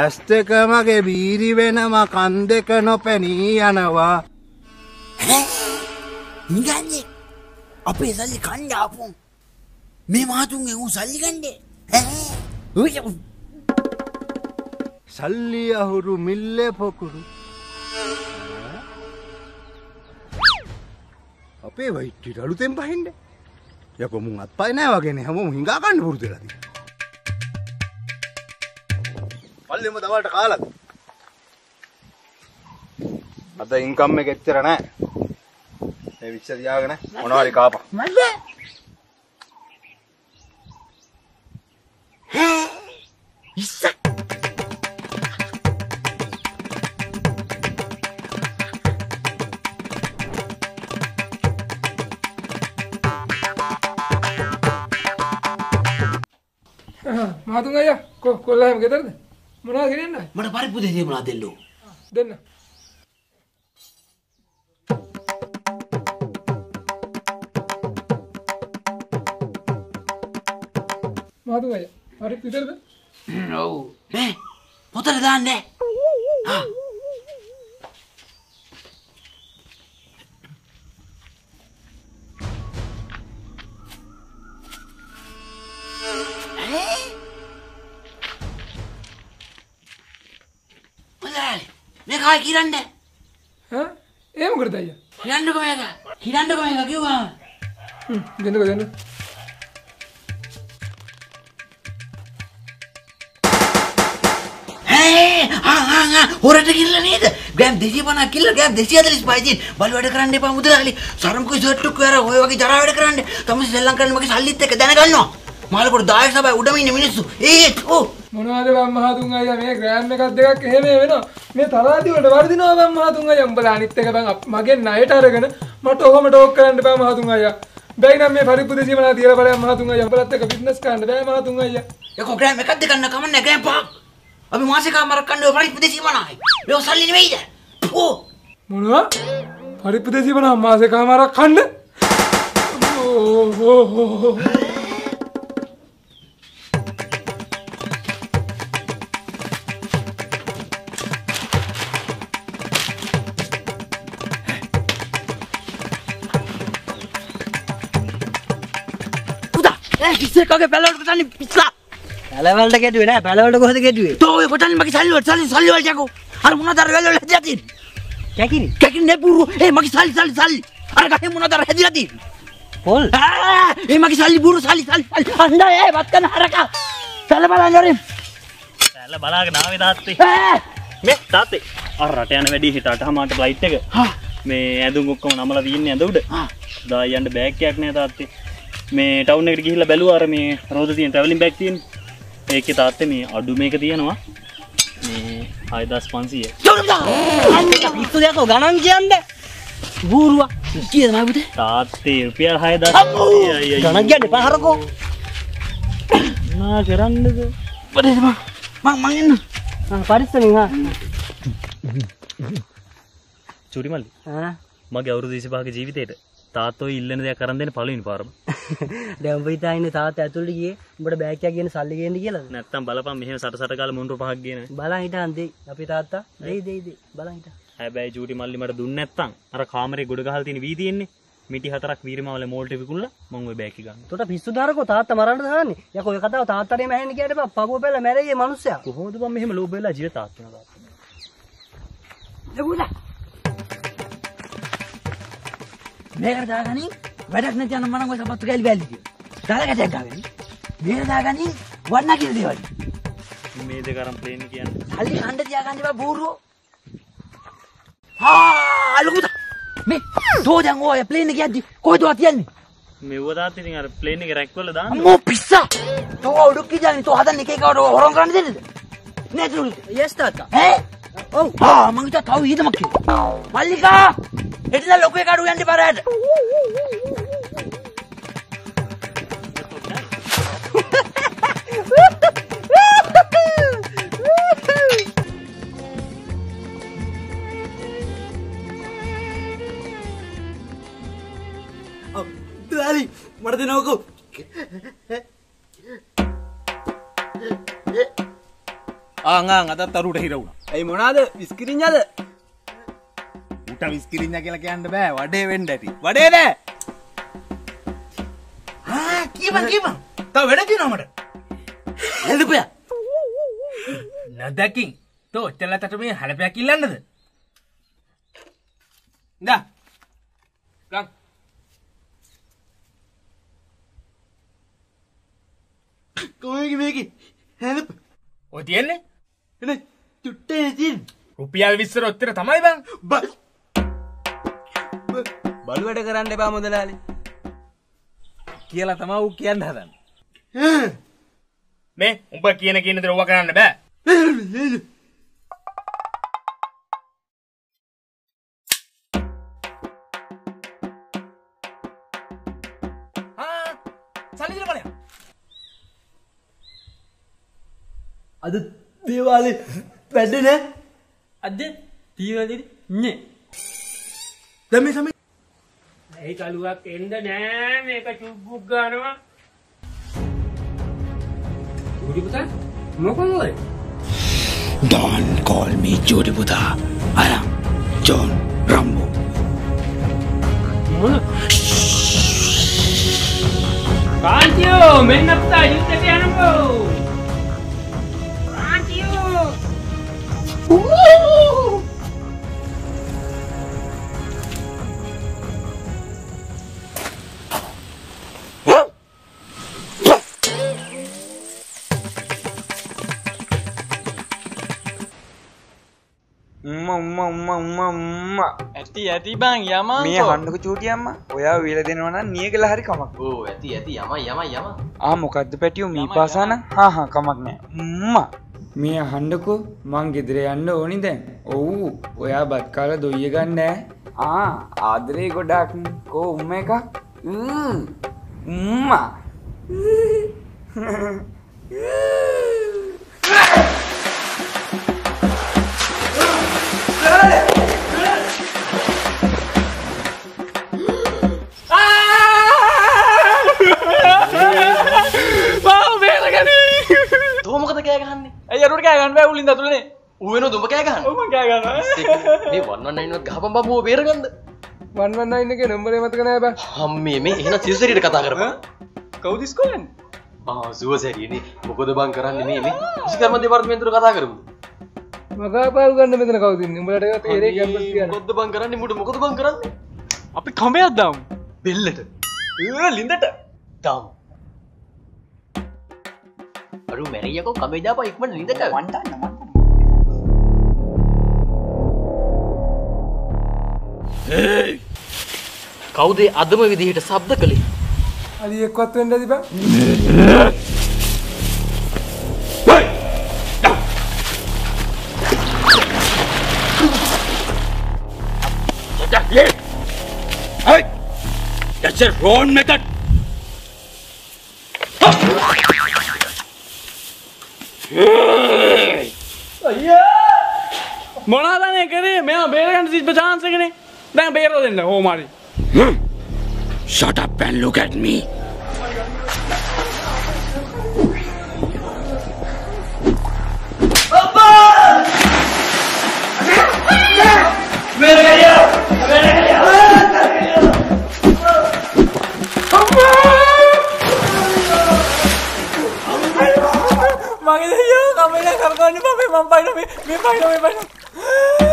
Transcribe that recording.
ඇස් දෙක මගේ බීරි වෙනම කන් දෙක නොපැනී යනවා. නිගන්නේ අපේ සල්ලි කණ්ඩ ආපු මේ මහතුන්ගේ ඌ සල්ලි කණ්ඩේ සල්ලි අහුරු මිල්ලේ පොකුරු. අපේ වයිට්ටිට අලුතෙන් පහින්ඩ යක මුන් අත් පයි නෑ වගෙන හැම හිඟාකන්න පුරුතුලද පල්ලෙම දවල්ට කාලද අද ඉන්කම්ම එක එච්චර නෑ. ඒ විච්ච තියාගෙන මොනවාරි කාප මල්ද ඉස්ස මහතුන් අයියා කො කොල්ලා හැම ගෙදරද මොනවද ගෙනියන්නයි මට පරිප්පු දෙසිය මොනා දෙල්ලෝ දෙන්න. මහතුන් අයියා හරි විතරද ඔව්. ඈ පොතට දාන්නේ? මොදාලි කායි කිරන්න? ඈ ඒ මොකටද අයියා? හිරන්නකො මේක. හිරන්නකො මේක කිව්වා දෙන්නකෝ දෙන්න හොරට කිල්ල නේද? ග්‍රෑම් දෙසිය පනා කිල්ල ගෑම් දෙසිය හදලිස් පයිතින් බලු වැඩ කරන්න එපා මුදලාලි. සරම්කුයි සට්ටුක් වර ඔය වගේ ජරා වැඩ කරන්න. තමයි සෙල්ලම් කරන්න මගේ සල්ලිත් එක්ක දැනගන්නවා. මාලකොට දායක සබයි උඩම ඉන්න මිනිස්සු. ඒත් ඕ මොනවද බම් මහතුන් අයියා? මේ ග්‍රෑම් එකක් දෙකක් එහෙම වෙනවා. මේ තරාති වලට වර්ධිනවා බම් මහතුන් අයියා. උඹලා අනිත් එක බං මගෙන් ණයට අරගෙන මට ඔහොම ටෝක් කරන්න බෑ මහතුන් අයියා. බැයි නම් මේ පරිප්පු දෙසිය මනා තියලා බලයන් මහතුන් අයියා. උඹලත් එක්ක බිස්නස් කරන්න බෑ මහතුන් අයියා. යකෝ ග්‍රෑම් එකක් දෙකන්න කමන්න ග්‍රෑම් පහක්. අපි මාසේ කාමරක් කන්න ඔය පරිප්පු දෙසිය මනායි මේ සල්ලි නෙවෙයිද? ඕ මොනවා? පරිප්පු දෙසිය මනා මාසේ කාමාරක් කන්න ඕ ඕ ඕ වගේ පැලවලට තනි පිස්සා පැලවලට කෙටුවේ නෑ පැලවලට කොහොද කෙටුවේ තෝ ඔය කොටන්නේ මගේ සල්ලි වල සල්ලි සල්ලි වල යකෝ. අර මොනවද අර වැල් හැදිලා තියෙන්නේ? කැකිරි කැකින් නෙපුරු ඒ මගේ සල්ලි සල්ලි සල්ලි. අර ගහේ මොනවද අර හැදිලා තියෙන්නේ? පොල්. ආ, ඒ මගේ සල්ලි බුරු සල්ලි සල්ලි සල්ලි. අන්න ඒ වත් කරන හරකා. සල්ලි බලන්න යරින් ඇල්ල බලාගෙන ආවේ තාත්තේ. මේ තාත්තේ අර රට යන වැඩි හිට අටහමාට ෆ්ලයිට් එක. හා. මේ ඇඳුම් ඔක්කොම නමලා තියන්නේ ඇඳ උඩ. දා යන්න බෑග් එකක් නෑ තාත්තේ මේ ටවුන් එකට ගිහිල්ලා බැලුවා. අර මේ රෝද තියෙන ට්‍රැවලින් බෑග් තියෙන. ඒකේ තාත්තේ මේ අඩු මේක තියෙනවා. මේ 6500 ජොරම්දා පිස්සු දෙකෝ ගණන් කියන්න. බූරුවා කීයද මම පුතේ? තාත්තේ රුපියල් 6000 ගණන් කියන්න එපා හරකෝ. නා කරන්නද? මම මම මං එන්න ආ, පරිස්සමින් හා චුටි මල්ලි ආ. මගේ අවුරුදු 25ක ජීවිතේට තාත්තෝ ඉල්ලන දෙයක් කරන් දෙන්න පළවෙනි පාරම. දැන් උඹ හිතා ඉන්නේ තාත්තා ඇතුළට ගියේ. උඹට බෑග් එකක් ගෙන සල්ලි ගේන්න කියලාද? නැත්තම් බලපන් මෙහෙම සට සට කාලේ මුන්රු පහක් ගේන. බලන් හිටන් දෙයි. අපේ තාත්තා දෙයි දෙයි දෙයි. බලන් හිටන්. හැබැයි චූටි මල්ලි මට දුන්නේ නැත්තම් අර කාමරේ ගොඩ ගහලා තියෙන වී තියෙන්නේ මිටි හතරක් වීරමාවල මෝල්ට විකුණලා මම ওই බෑග් එක ගන්න. තොට පිස්සු දාරකෝ. තාත්තා මරන්න දාන්නේ. යකෝ ඔය කතාව තාත්තටම ඇහෙන්න කියන්න බා පගුව පෙළ මැරෙයි මේ මිනිස්සයා. කොහොමද බං මෙහෙම ලෝභ වෙලා ජීවිත තාත්තා. ලබුදා මේකට දාගනින් වැඩක් නැති යන මනම් ඔය සපත්තු කැලි බැලි කිය. දාලකට ගාවෙන්. මේක දාගනින් වන්න කියලා දේවල්. මේ දෙක අරන් ප්ලේන් කියන්නේ. සල්ලි කණ්ඩ තියාගන්න එපා බූරුවෝ. ආ ලබුදා. මේ තෝ දැන් ඔය ප්ලේන් එක යද්දි කොහෙද ඔයා තියන්නේ? මෙව්ව තාත්තා ඉතින් අර ප්ලේන් එක රැක්වල දාන්න. අම්මෝ පිස්සා. තෝ උඩුක් කියාගෙන තෝ හදන්න එක එකවට හොරන් කරන්න දෙන්නද? නේද? යස් තාත්තා ඈ? ඔව්. ආ මං හිතා තව ඊදමක් කියලා. මල්ලිකා. එතන ලොකු එකට උයන්ඩි බරයට. දාලි මට දෙනවකෝ. ආංආ අදත් තරුට හිරවුණ ඇයි මොනාද? විස්කිරිංජද උට විස්කිරින්න කියලා කියන්න බෑ. වඩේ වෙන්ඩ ඇති. වඩේ නෑ. කියපන් කියපන් තව වැඩ තියෙනවා මට? හෙල්පය නොදකින්. තෝ ඔච්චලතට මේ හලපයක් ඉල්ලන්නද? දා. ලං කොමක මේක? හැලප. ඔය තියෙන්නේ? එන චුට්ටේ තින් රුපියල් විස්සර ඔත්තර තමයි බං. බස් බලු වැඩ කරන්න එපා මුදලාලි. කියලා තමා වූ කියන්න හදන්න. මේ උඹ කියන කියන දේ ඔව කරන්න බෑ. සල්ලි දෙන්න බලන්න අද දේවාලේ වැඩ නෑ. අද තීවලි නේ. දැම සම ඒ කලුවක් එන්ද නෑ මේක චුබ්බුක් ගන්නවා. චුඩි පුතා මොකද Don't call me Jody Buddha. I am John Rambo. කාන්තියෝ මෙන්න පුතා යුද්ධයට යනකෝ. කාන්තියෝ උම්ම උම්ම උම්ම උම්ම ඇති ඇති බං යමා මේ හන්නක චූටියම්ම ඔයා වීල දෙනවන නිය කළ හරි කමක්. ඕ ඇති ඇති යම යම යම. ආ මොකක්ද පැටියු? මී පාසාන? හාහා කමක් නෑ. උම්ම. මේ හන්ඩකු මං ගෙදර යන්න ඕනි දැන්. ඔවු ඔයා බත් කාල දොයිය ගන්නෑ ආ ආදරේ ගොඩක් කෝ උම්ම එක උම්ම තෝමකද කෑගහන්නේ ඇයරුට කෑගන්න බෑ උලින් දතුරනේ උවෙන දුඹ කෑගහන්න ඔම කෑගන්න මේ වන්නන්න ඉන්නත් ගහපම් බබුව බේරගන්න. වන්වන්න ඉන්නක නොම්බරේ මතක නෑ බෑ. හම්මේ මේ එහෙන සිසරිට කතා කරප කවදිස්කොලන් සුවසැරියනේ. මොකද බං කරන්න මේ මේ? සිකර්ම දෙපර්තමේන්තුර කතා කරමු මකාපාල් ගන්න මෙතන කවතින්න උඹලට තේරේ මොකද බං කරන්නේ? මුට මොකද බං කරන්නේ? අපි කමයක් දම්. බෙල්ලට. ලින්දට. දම්. අඩු මැරියකෝ කමේජාප ඉක්මට ලිඳට වන්ටන්න කවුදේ අදම විදිහට සබ්ද කළේ? අලියෙක්වත් වෙන්න ඇති a wrong method. මොනාදනය කරේ මෙයා බේරගන්න සිිප චාන්සකනේ දැන් බේර දෙන්න හෝමරි Shut up and look at me. කරගන්න පේ මම් පයින මේ පයින මේ පයින මට අලු